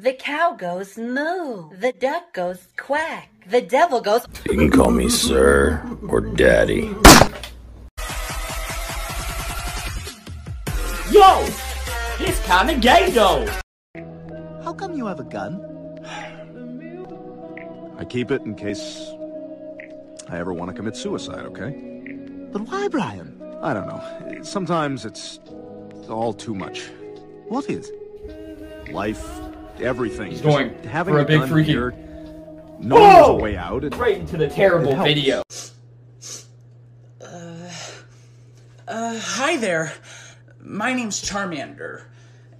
The cow goes moo. The duck goes quack. The devil goes. You can call me sir or daddy. Yo! He's kinda gay though! How come you have a gun? I keep it in case I ever want to commit suicide, okay? But why, Brian? I don't know. Sometimes it's all too much. What is? Life, everything. He's Just going having for a big gun freaky- here, no Whoa! way out. It, Right into the terrible It helps. video. Uh, hi there. My name's Charmander.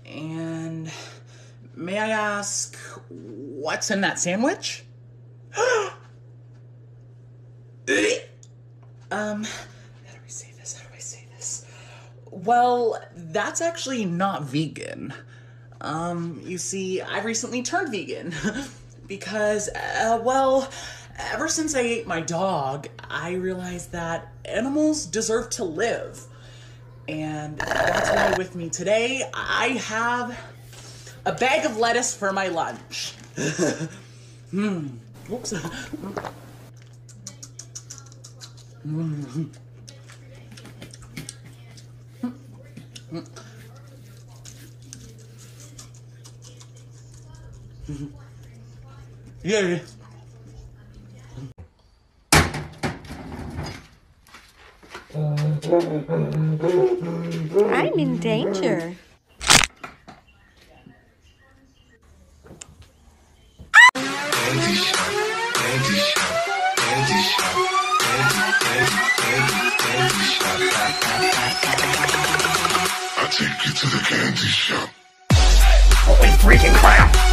And may I ask what's in that sandwich? um, how do I say this? How do I say this? Well, that's actually not vegan. Um, you see, I recently turned vegan because, uh, well, ever since I ate my dog, I realized that animals deserve to live. And that's why with me today, I have a bag of lettuce for my lunch. hmm. Whoops. yeah. yeah. I'm in danger. I take you to the candy shop. Holy freaking crap!